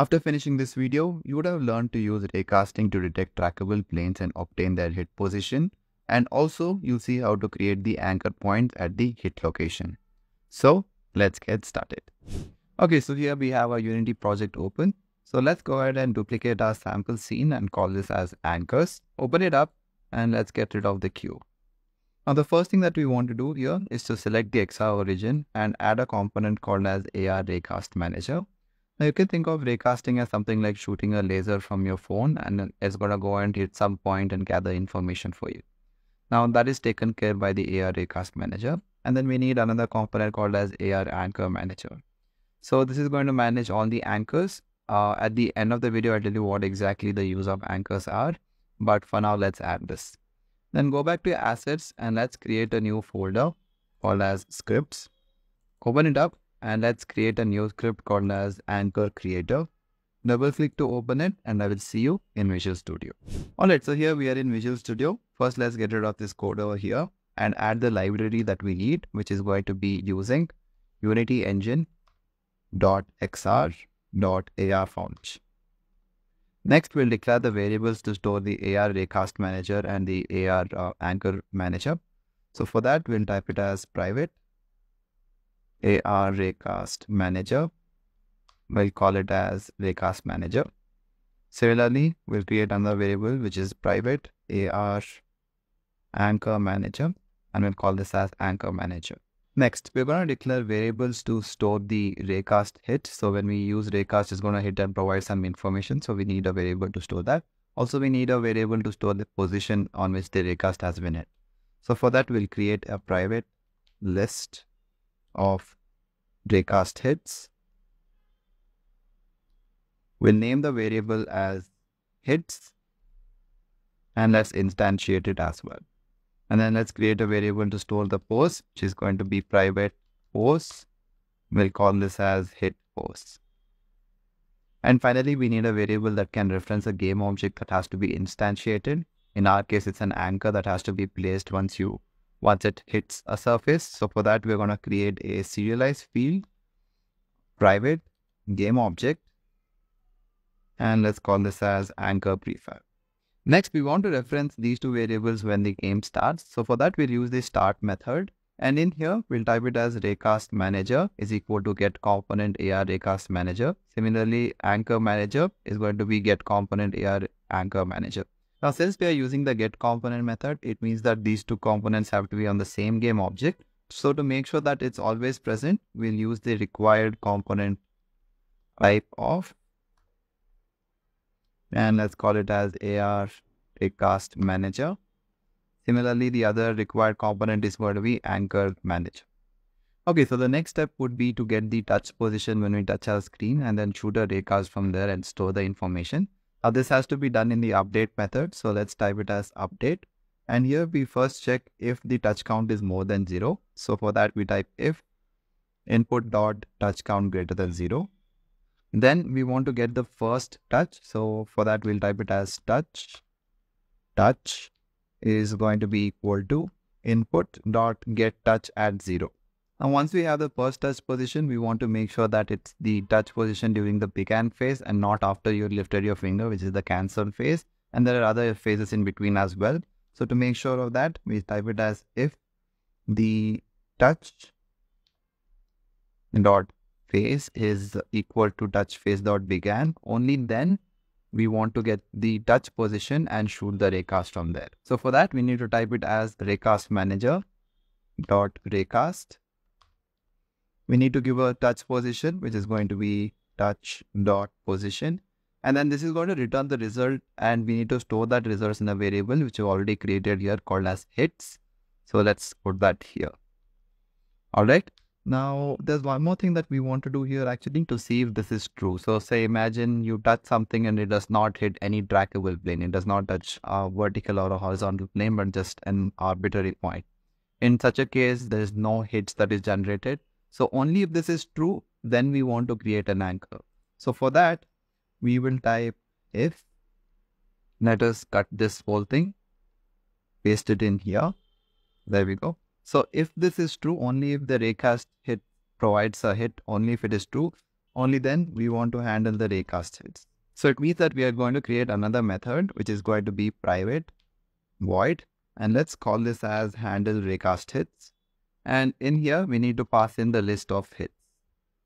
After finishing this video, you would have learned to use raycasting to detect trackable planes and obtain their hit position. And also, you'll see how to create the anchor point at the hit location. So, let's get started. Okay, so here we have our Unity project open. So let's go ahead and duplicate our sample scene and call this as anchors. Open it up and let's get rid of the queue. Now the first thing that we want to do here is to select the XR origin and add a component called as AR Raycast Manager. Now you can think of raycasting as something like shooting a laser from your phone and it's to go and hit some point and gather information for you. Now that is taken care by the AR Raycast Manager. And then we need another component called as AR Anchor Manager. So this is going to manage all the anchors. Uh, at the end of the video, I'll tell you what exactly the use of anchors are. But for now, let's add this. Then go back to your assets and let's create a new folder called as scripts. Open it up and let's create a new script called as Anchor Creator. Double click to open it and I will see you in Visual Studio. Alright, so here we are in Visual Studio. First, let's get rid of this code over here and add the library that we need, which is going to be using Unity Engine dot xr dot ar foundation. Next, we'll declare the variables to store the AR Raycast Manager and the AR uh, Anchor Manager. So for that, we'll type it as private AR Raycast Manager. We'll call it as Raycast Manager. Similarly, we'll create another variable which is private AR Anchor Manager and we'll call this as Anchor Manager. Next, we're going to declare variables to store the raycast hit. So when we use raycast, it's going to hit and provide some information. So we need a variable to store that. Also, we need a variable to store the position on which the raycast has been hit. So for that, we'll create a private list of raycast hits. We'll name the variable as hits and let's instantiate it as well. And then let's create a variable to store the post, which is going to be private pose. We'll call this as hit pose. And finally, we need a variable that can reference a game object that has to be instantiated. In our case, it's an anchor that has to be placed once you once it hits a surface. So for that, we're going to create a serialized field, private game object, and let's call this as anchor prefab. Next, we want to reference these two variables when the game starts. So for that, we'll use the start method. And in here, we'll type it as raycast manager is equal to get component AR raycast manager. Similarly, anchor manager is going to be get component AR anchor manager. Now, since we are using the get component method, it means that these two components have to be on the same game object. So to make sure that it's always present, we'll use the required component type of and let's call it as AR Raycast Manager. Similarly, the other required component is going to be Anchor Manager. Okay, so the next step would be to get the touch position when we touch our screen and then shoot a raycast from there and store the information. Now this has to be done in the update method. So let's type it as update. And here we first check if the touch count is more than zero. So for that we type if input dot touch count greater than zero. Then we want to get the first touch. So for that, we'll type it as touch. Touch is going to be equal to input dot get touch at zero. Now, once we have the first touch position, we want to make sure that it's the touch position during the began phase and not after you lifted your finger, which is the cancel phase. And there are other phases in between as well. So to make sure of that, we type it as if the touch dot phase is equal to touch phase dot began, only then we want to get the touch position and shoot the raycast from there. So for that, we need to type it as raycast manager dot raycast. We need to give a touch position, which is going to be touch dot position. And then this is going to return the result and we need to store that results in a variable, which we already created here called as hits. So let's put that here. All right. Now, there's one more thing that we want to do here actually to see if this is true. So say imagine you touch something and it does not hit any trackable plane. It does not touch a vertical or a horizontal plane, but just an arbitrary point. In such a case, there is no hits that is generated. So only if this is true, then we want to create an anchor. So for that, we will type if, let us cut this whole thing, paste it in here. There we go. So if this is true, only if the raycast hit provides a hit, only if it is true, only then we want to handle the raycast hits. So it means that we are going to create another method which is going to be private void and let's call this as handle raycast hits. And in here we need to pass in the list of hits.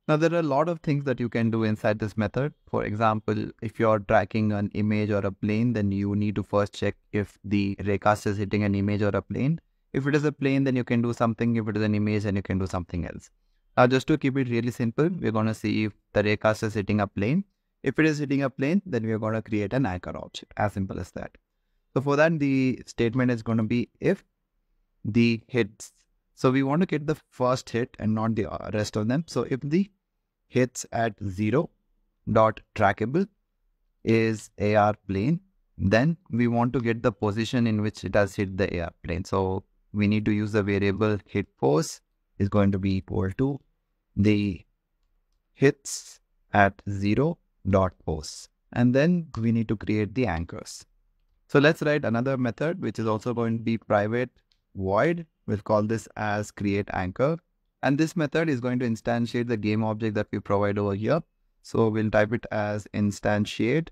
Now there are a lot of things that you can do inside this method. For example, if you're tracking an image or a plane, then you need to first check if the raycast is hitting an image or a plane. If it is a plane, then you can do something. If it is an image, then you can do something else. Now just to keep it really simple, we're going to see if the raycast is hitting a plane. If it is hitting a plane, then we're going to create an anchor object. As simple as that. So for that, the statement is going to be if the hits so we want to get the first hit and not the uh, rest of them. So if the hits at 0 dot trackable is AR plane, then we want to get the position in which it has hit the AR plane. So we need to use the variable hit pose is going to be equal to the hits at 0 dot pose. And then we need to create the anchors. So let's write another method which is also going to be private void We'll call this as create anchor. And this method is going to instantiate the game object that we provide over here. So we'll type it as instantiate.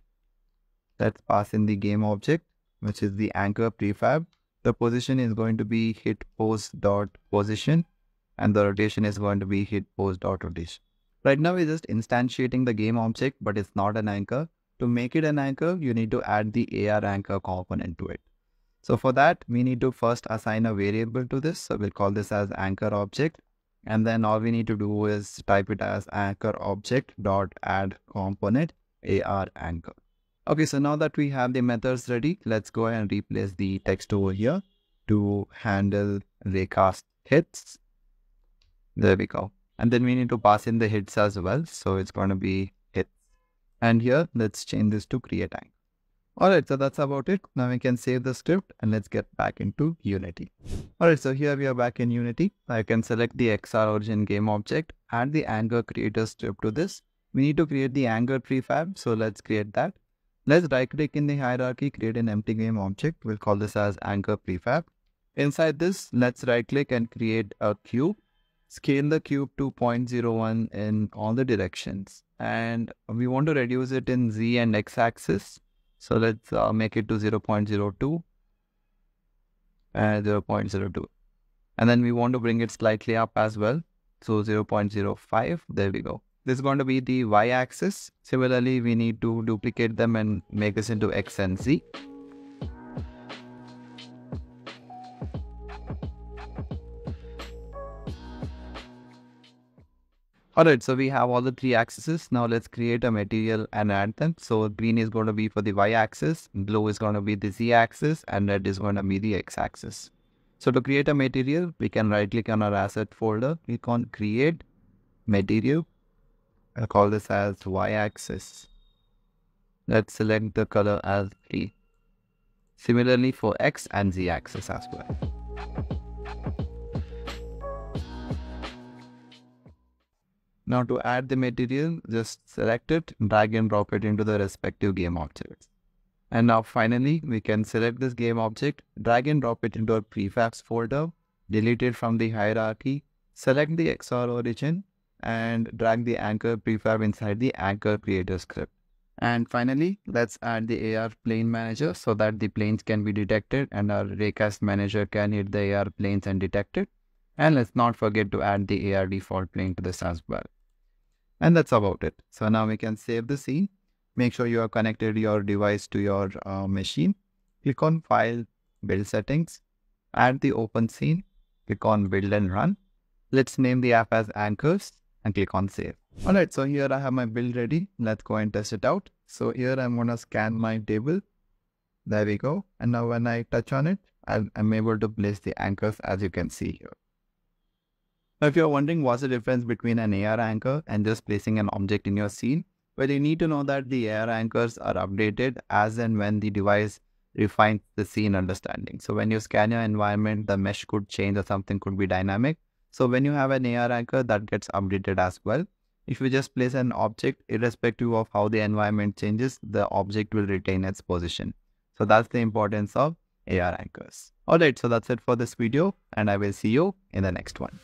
Let's pass in the game object, which is the anchor prefab. The position is going to be hit pose dot position and the rotation is going to be hit pose dot rotation. Right now we're just instantiating the game object, but it's not an anchor. To make it an anchor, you need to add the AR anchor component to it. So for that, we need to first assign a variable to this. So we'll call this as anchor object. And then all we need to do is type it as anchor object dot add component AR anchor. Okay, so now that we have the methods ready, let's go ahead and replace the text over here to handle raycast hits. There we go. And then we need to pass in the hits as well. So it's going to be hits. And here, let's change this to create anchor. Alright, so that's about it. Now we can save the script and let's get back into Unity. Alright, so here we are back in Unity. I can select the XR origin game object, add the anchor creator script to this. We need to create the anchor prefab, so let's create that. Let's right click in the hierarchy, create an empty game object. We'll call this as anchor prefab. Inside this, let's right click and create a cube. Scale the cube to 0.01 in all the directions. And we want to reduce it in Z and X axis. So let's uh, make it to 0 0.02 and 0 0.02. And then we want to bring it slightly up as well. So 0 0.05, there we go. This is going to be the y-axis. Similarly, we need to duplicate them and make this into x and z. Alright, so we have all the three axes. Now let's create a material and add them. So green is going to be for the y-axis, blue is going to be the z-axis, and red is going to be the x-axis. So to create a material, we can right click on our asset folder, click on create material. I'll call this as y-axis. Let's select the color as green. Similarly for x and z-axis as well. Now to add the material, just select it, drag and drop it into the respective game objects. And now finally, we can select this game object, drag and drop it into our prefabs folder, delete it from the hierarchy, select the XR origin, and drag the anchor prefab inside the anchor creator script. And finally, let's add the AR plane manager so that the planes can be detected and our raycast manager can hit the AR planes and detect it. And let's not forget to add the AR default plane to this as well. And that's about it. So now we can save the scene. Make sure you are connected your device to your uh, machine. Click on File, Build Settings. Add the open scene. Click on Build and Run. Let's name the app as Anchors and click on Save. Alright, so here I have my build ready. Let's go and test it out. So here I'm going to scan my table. There we go. And now when I touch on it, I'm able to place the anchors as you can see here. Now, if you're wondering what's the difference between an AR anchor and just placing an object in your scene, well, you need to know that the AR anchors are updated as and when the device refines the scene understanding. So when you scan your environment, the mesh could change or something could be dynamic. So when you have an AR anchor, that gets updated as well. If you just place an object, irrespective of how the environment changes, the object will retain its position. So that's the importance of AR anchors. Alright, so that's it for this video and I will see you in the next one.